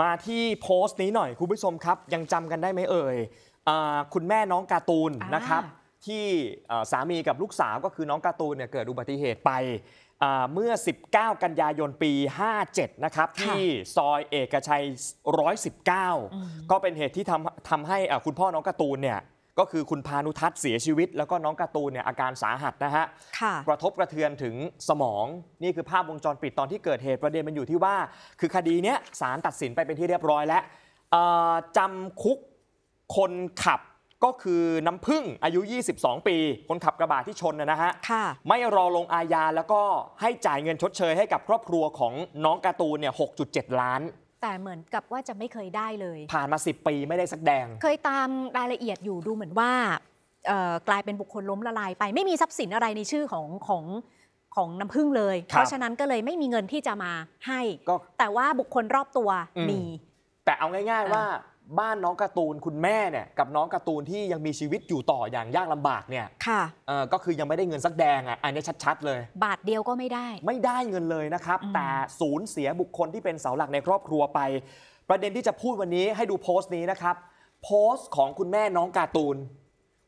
มาที่โพสต์นี้หน่อยคุณผู้ชมครับ ยังจำกันได้ไหมเอ่ยอาคุณแม่น้องการ์ตูนอ่านนะครับ ที่เอ่อสามีกับลูกสาวก็คือน้องการ์ตูนเนี่ยเกิดอุบัติเหตุไปอ่าเมื่อ 19 กันยายนปี 57 นะครับ ที่ซอยเอกชัย 119 ก็เป็นเหตุที่ทำทำให้อ่าคุณพ่อน้องการ์ตูนเนี่ย ก็คือคุณพานุทัศน์เสียชีวิต แล้วก็น้องการ์ตูนเนี่ยอาการสาหัสนะฮะค่ะกระทบกระเทือนถึงสมองนี่คือภาพวงจรปิดตอนที่เกิดเหตุประเด็นมันอยู่ที่ว่า คือคดีเนี้ยศาลตัดสินไปเป็นที่เรียบร้อยแล้วเอ่อจำคุกคนขับก็คือน้ำพึ่งอายุ 22 ปี คนขับกระบะที่ชนนะนะฮะค่ะไม่รอลงอาญาแล้วก็ให้จ่ายเงินชดเชยให้กับครอบครัวของน้องการ์ตูนเนี่ย 6.7 ล้าน แต่เหมือนกับว่าจะไม่เคยได้เลย ผ่านมา 10 ปีไม่ได้สักแดง เคยตามรายละเอียดอยู่ดูเหมือนว่าเอ่อกลายเป็นบุคคลล้มละลายไป ไม่มีทรัพย์สินอะไรในชื่อของของของน้ำพึ่งเลยครับเพราะฉะนั้นก็เลยไม่มีเงินที่จะมาให้ก็แต่ว่าบุคคลรอบตัวอืมมี แต่เอาง่ายๆอ่าว่า บ้านน้องการ์ตูนคุณแม่เนี่ยกับน้องการ์ตูนที่ยังมีชีวิตอยู่ต่ออย่างยากลำบากเนี่ยค่ะ เอ่อก็คือยังไม่ได้เงินสักแดงอะอันนี้ชัด ๆ เลย บาทเดียวก็ไม่ได้ ไม่ได้เงินเลยนะครับ อืม แต่สูญเสียบุคคลที่เป็นเสาหลักในครอบครัวไป ประเด็นที่จะพูดวันนี้ให้ดูโพสต์นี้นะครับ โพสต์ของคุณแม่น้องการ์ตูน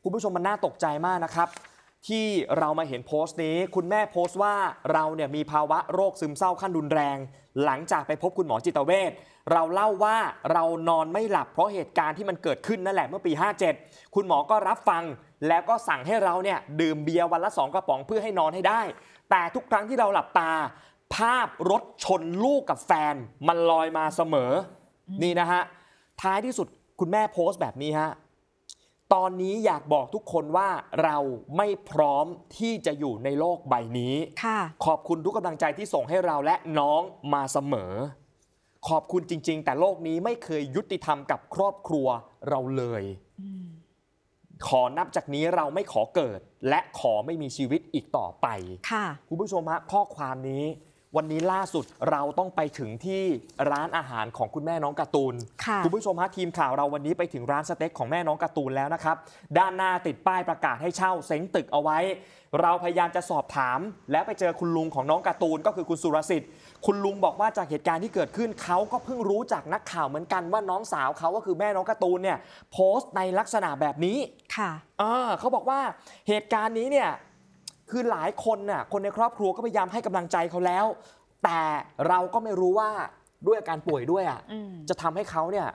คุณผู้ชมมันน่าตกใจมากนะครับ ที่เรามาเห็นโพสต์นี้ คุณแม่โพสต์ว่าเราเนี่ยมีภาวะโรคซึมเศร้าขั้นรุนแรง หลังจากไปพบคุณหมอจิตเวชเราเล่าว่าเรานอนไม่หลับเพราะเหตุการณ์ที่มันเกิดขึ้นนั่นแหละเมื่อปี 57 คุณหมอก็รับฟังแล้วก็สั่งให้เราเนี่ยดื่มเบียร์วันละสองกระป๋องเพื่อให้นอนให้ได้ แต่ทุกครั้งที่เราหลับตา ภาพรถชนลูกกับแฟน มันลอยมาเสมอ นี่นะฮะท้ายที่สุดคุณแม่โพสต์แบบนี้ฮะ ตอนนี้อยากบอกทุกคนว่าเราไม่พร้อมที่จะอยู่ในโลกใบนี้ค่ะขอบคุณทุกกำลังใจที่ส่งให้เราและน้องมาเสมอ ขอบคุณจริง ๆ แต่โลกนี้ไม่เคยยุติธรรมกับครอบครัวเราเลย ขอนับจากนี้เราไม่ขอเกิด และขอไม่มีชีวิตอีกต่อไปค่ะคุณผู้ชมฮะข้อความนี้ วันนี้ล่าสุดเราต้องไปถึงที่ร้านอาหารของคุณแม่น้องการ์ตูนค่ะณผู้ชมฮะทีมข่าวเราวันนี้ไปถึงร้านสเต็กของแม่น้องการ์ตูนแล้วนะครับ ด้านหน้าติดป้ายประกาศให้เช่าเซ้งตึกเอาไว้ เราพยายามจะสอบถาม แล้วไปเจอคุณลุงของน้องการ์ตูนก็คือคุณสุรสิทธิ์ คุณลุงบอกว่าจากเหตุการณ์ที่เกิดขึ้นเขาก็เพิ่งรู้จากนักข่าวเหมือนกันว่าน้องสาวเขาก็คือแม่น้องการ์ตูนเนี่ยโพสต์ในลักษณะแบบนี้ค่ะอ่าเขาบอกว่าเหตุการณ์นี้เนี่ย คือหลายคนน่ะคนในครอบครัวก็พยายามให้กำลังใจเขาแล้ว แต่เราก็ไม่รู้ว่าด้วยอาการป่วยด้วยอะอืม จะทำให้เขาเนี่ย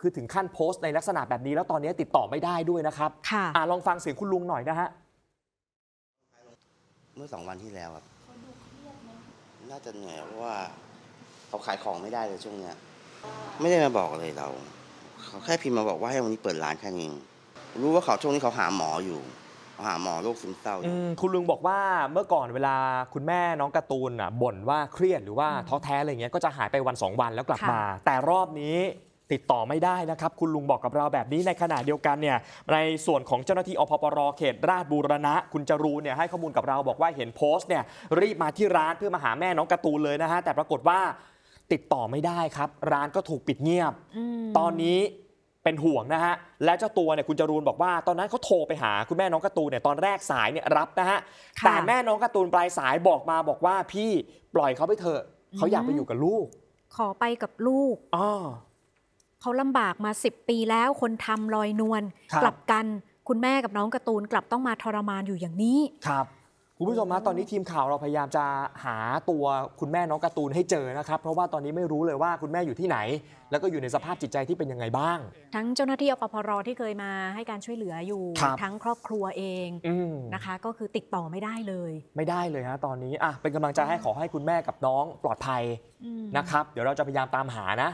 คือถึงขั้นโพสต์ในลักษณะแบบนี้ แล้วตอนนี้ติดต่อไม่ได้ด้วยนะครับค่ะ อ่าลองฟังเสียงคุณลุงหน่อยนะฮะ เมื่อสองวันที่แล้วครับ น่าจะเหนื่อยเพราะว่าเขาขายของไม่ได้เลยช่วงเนี้ย ไม่ได้มาบอกเลยเรา เขาแค่พิมพ์มาบอกว่าให้วันนี้เปิดร้านแค่นี้เองรู้ว่าเขาช่วงนี้เขาหาหมออยู่เขา หาหมอโรคซึมเศร้าออืยู่มคุณลุงบอกว่าเมื่อก่อนเวลาคุณแม่น้องการ์ตูนอะบ่นว่าเครียดหรือว่าอืมท้อแท้อะไรเงี้ยก็จะหายไปวันสองวันแล้วกลับค่ะ มา แต่รอบนี้ติดต่อไม่ได้นะครับ คุณลุงบอกกับเราแบบนี้ในขณะเดียวกันเนี่ยในส่วนของเจ้าหน้าที่อพปรเขตราชบูรณะ คุณจรูนเนี่ยให้ข้อมูลกับเราบอกว่าเห็นโพสต์เนี่ยรีบมาที่ร้านเพื่อมาหาแม่น้องการ์ตูนเลยนะฮะแต่ปรากฏว่าติดต่อไม่ได้ครับ ร้านก็ถูกปิดเงียบมตอนนี้ เป็นห่วงนะฮะ และเจ้าตัวเนี่ยคุณจรูนบอกว่า ตอนนั้นเขาโทรไปหาคุณแม่น้องการ์ตูนเนี่ยตอนแรกสายเนี่ยรับนะฮะ ค่ะ แต่แม่น้องการ์ตูนปลายสายบอกมาบอกว่าพี่ปล่อยเขาไปเถอะเขาอยากไปอยู่กับลูกขอไปกับลูก อ๋อ เขาลำบากมา 10 ปีแล้วคนทำลอยนวลครับ กลับกันคุณแม่กับน้องการ์ตูนกลับต้องมาทรมานอยู่อย่างนี้ ครับ คุณผู้ชมนะตอนนี้ทีมข่าวเราพยายามจะหาตัวคุณแม่น้องการ์ตูนให้เจอนะครับ เพราะว่าตอนนี้ไม่รู้เลยว่าคุณแม่อยู่ที่ไหน แล้วก็อยู่ในสภาพจิตใจที่เป็นยังไงบ้าง ทั้งเจ้าหน้าที่อปพรที่เคยมาให้การช่วยเหลืออยู่ ครับทั้งครอบครัวเองอืม นะคะ ก็คือติดต่อไม่ได้เลยไม่ได้เลยฮะตอนนี้อะเป็นกำลังใจให้ขอให้คุณแม่กับน้องปลอดภัยอืมนะครับ เดี๋ยวเราจะพยายามตามหานะ